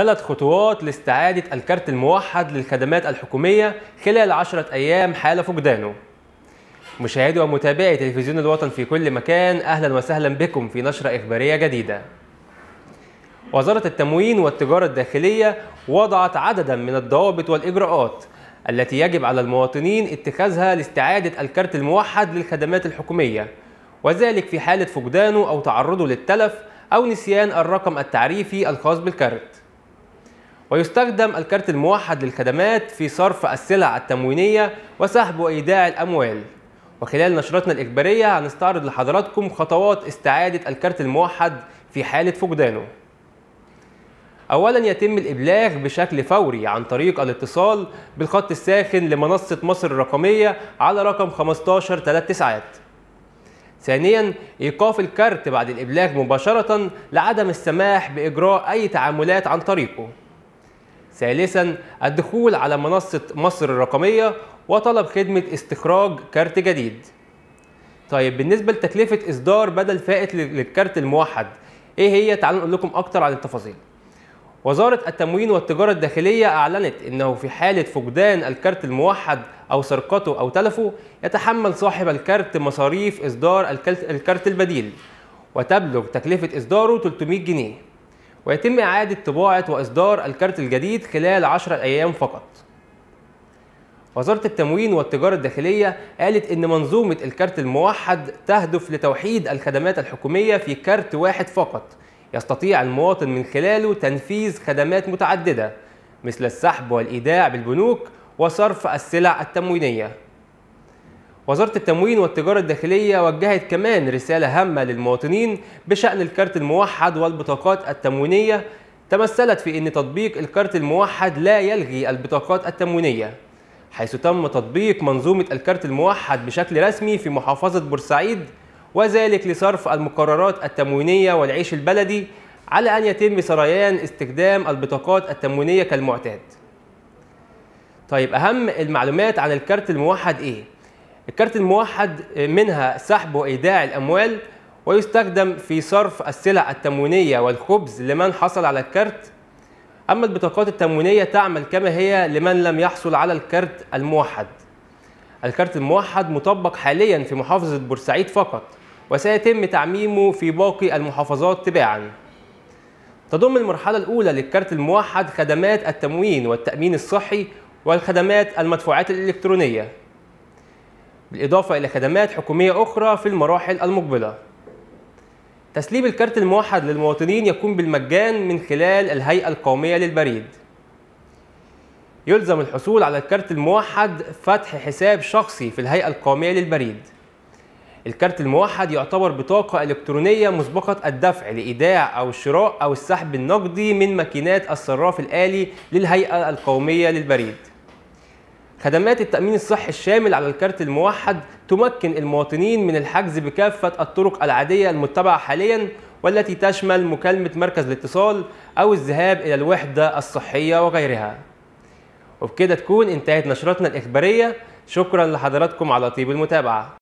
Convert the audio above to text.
ثلاث خطوات لاستعادة الكارت الموحد للخدمات الحكومية خلال عشرة أيام حال فقدانه. مشاهدي ومتابعي تلفزيون الوطن في كل مكان أهلا وسهلا بكم في نشرة إخبارية جديدة. وزارة التموين والتجارة الداخلية وضعت عددا من الضوابط والإجراءات التي يجب على المواطنين اتخاذها لاستعادة الكارت الموحد للخدمات الحكومية وذلك في حالة فقدانه أو تعرضه للتلف أو نسيان الرقم التعريفي الخاص بالكارت. ويستخدم الكارت الموحد للخدمات في صرف السلع التموينية وسحب وإيداع الأموال. وخلال نشرتنا الإخبارية هنستعرض لحضراتكم خطوات استعادة الكارت الموحد في حالة فقدانه. أولا يتم الإبلاغ بشكل فوري عن طريق الاتصال بالخط الساخن لمنصة مصر الرقمية على رقم 15 3 تسعات. ثانيا إيقاف الكارت بعد الإبلاغ مباشرة لعدم السماح بإجراء أي تعاملات عن طريقه. ثالثا الدخول على منصة مصر الرقمية وطلب خدمة استخراج كارت جديد. طيب بالنسبة لتكلفة إصدار بدل فائت للكارت الموحد إيه هي؟ تعالوا نقول لكم أكتر عن التفاصيل. وزارة التموين والتجارة الداخلية أعلنت أنه في حالة فقدان الكارت الموحد أو سرقته أو تلفه يتحمل صاحب الكارت مصاريف إصدار الكارت البديل وتبلغ تكلفة إصداره 300 جنيه. ويتم إعادة طباعة وإصدار الكارت الجديد خلال 10 أيام فقط. وزارة التموين والتجارة الداخلية قالت إن منظومة الكارت الموحد تهدف لتوحيد الخدمات الحكومية في كارت واحد فقط يستطيع المواطن من خلاله تنفيذ خدمات متعددة مثل السحب والإيداع بالبنوك وصرف السلع التموينية. وزارة التموين والتجارة الداخلية وجهت كمان رسالة هامة للمواطنين بشأن الكارت الموحد والبطاقات التموينية تمثلت في أن تطبيق الكارت الموحد لا يلغي البطاقات التموينية حيث تم تطبيق منظومة الكارت الموحد بشكل رسمي في محافظة بورسعيد وذلك لصرف المقررات التموينية والعيش البلدي على أن يتم سريان استخدام البطاقات التموينية كالمعتاد طيب أهم المعلومات عن الكارت الموحد إيه؟ الكارت الموحد منها سحب وإيداع الأموال ويستخدم في صرف السلع التموينية والخبز لمن حصل على الكارت. أما البطاقات التموينية تعمل كما هي لمن لم يحصل على الكارت الموحد. الكارت الموحد مطبق حاليا في محافظة بورسعيد فقط وسيتم تعميمه في باقي المحافظات تباعا. تضم المرحلة الأولى للكارت الموحد خدمات التموين والتأمين الصحي والخدمات المدفوعات الإلكترونية. بالإضافة إلى خدمات حكومية أخرى في المراحل المقبلة. تسليم الكارت الموحد للمواطنين يكون بالمجان من خلال الهيئة القومية للبريد. يلزم الحصول على الكارت الموحد فتح حساب شخصي في الهيئة القومية للبريد. الكارت الموحد يعتبر بطاقة إلكترونية مسبقة الدفع لإيداع أو الشراء أو السحب النقدي من ماكينات الصراف الآلي للهيئة القومية للبريد. خدمات التأمين الصحي الشامل على الكارت الموحد تمكن المواطنين من الحجز بكافة الطرق العادية المتبعة حاليا والتي تشمل مكالمة مركز الاتصال أو الذهاب إلى الوحدة الصحية وغيرها. وبكده تكون انتهت نشرتنا الإخبارية. شكرا لحضراتكم على طيب المتابعة.